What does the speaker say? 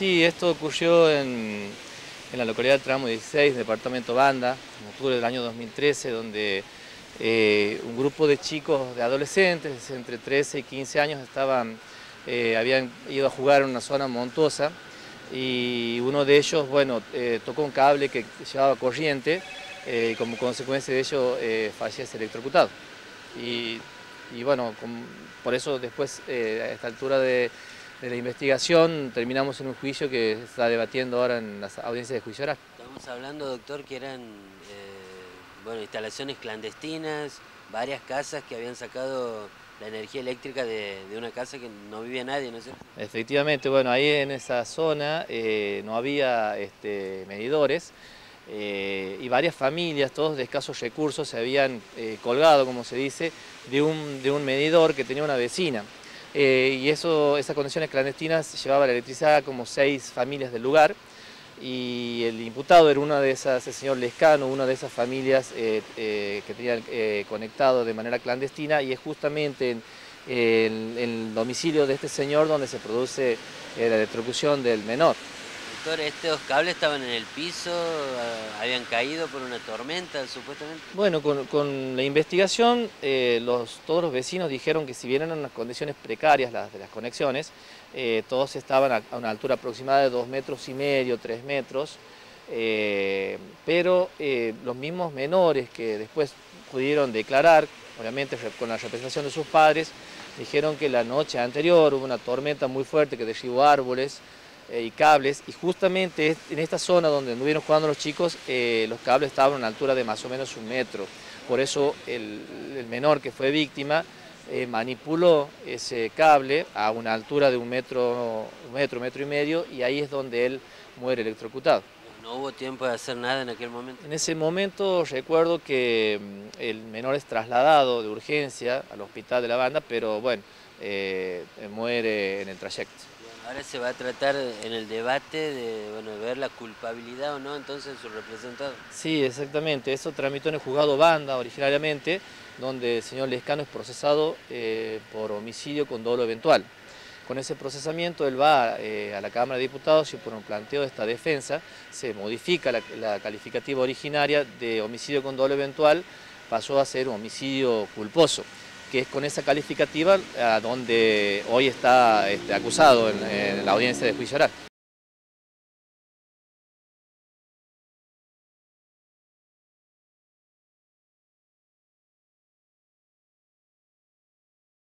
Sí, esto ocurrió en, la localidad de Tramo 16, departamento Banda, en octubre del año 2013, donde eh, un grupo de chicos, de adolescentes, entre 13 y 15 años, estaban, eh, habían ido a jugar en una zona montuosa y uno de ellos, bueno, eh, tocó un cable que llevaba corriente y como consecuencia de ello fallece electrocutado. Y, y bueno, por eso después a esta altura de de la investigación terminamos en un juicio que se está debatiendo ahora en las audiencias de juicio oral. Estamos hablando, doctor, que eran eh, bueno, instalaciones clandestinas, varias casas que habían sacado la energía eléctrica de, una casa que no vivía nadie, ¿no es cierto? Efectivamente, bueno, ahí en esa zona eh, no había este, medidores eh, y varias familias, todos de escasos recursos, se habían colgado, como se dice, de un, de un medidor que tenía una vecina. Eh, y eso, esas condiciones clandestinas llevaba electricidad como seis familias del lugar y el imputado era una de esas, el señor Lescano, una de esas familias eh, eh, que tenían conectado de manera clandestina y es justamente en, el domicilio de este señor donde se produce la electrocución del menor. ¿Estos cables estaban en el piso? Ah, ¿Habían caído por una tormenta, supuestamente? Bueno, con, la investigación, eh, todos los vecinos dijeron que si bien eran unas condiciones precarias las de las conexiones, eh, todos estaban a, una altura aproximada de dos metros y medio, tres metros, eh, pero los mismos menores que después pudieron declarar, obviamente con la representación de sus padres, dijeron que la noche anterior hubo una tormenta muy fuerte que derribó árboles, eh, y cables, y justamente en esta zona donde anduvieron jugando los chicos, eh, los cables estaban a una altura de más o menos un metro. Por eso el, menor que fue víctima eh, manipuló ese cable a una altura de un metro, un metro, metro y medio, y ahí es donde él muere electrocutado. ¿No hubo tiempo de hacer nada en aquel momento? En ese momento recuerdo que mm, el menor es trasladado de urgencia al hospital de la banda, pero bueno, muere en el trayecto. Ahora se va a tratar en el debate de bueno, ver la culpabilidad o no entonces su representado. Sí, exactamente. Eso tramitó en el juzgado Banda originariamente, donde el señor Lescano es procesado eh, por homicidio con dolo eventual. Con ese procesamiento él va eh, a la Cámara de Diputados y por un planteo de esta defensa se modifica la, la calificativa originaria de homicidio con dolo eventual, pasó a ser homicidio culposo que es con esa calificativa a donde hoy está este, acusado en, en la audiencia de juicio oral.